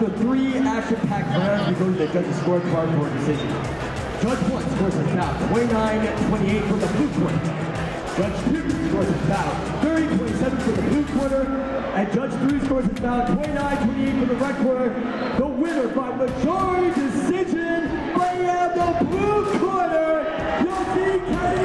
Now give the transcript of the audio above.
After three action-packed rounds, we go to the judges' scorecard for a decision. Judge 1 scores a foul 29-28 from the blue corner. Judge 2 scores a foul 30-27 from the blue corner. And Judge 3 scores a foul 29-28 from the red corner. The winner by majority decision, by the blue corner, Yossi Kaminetsky.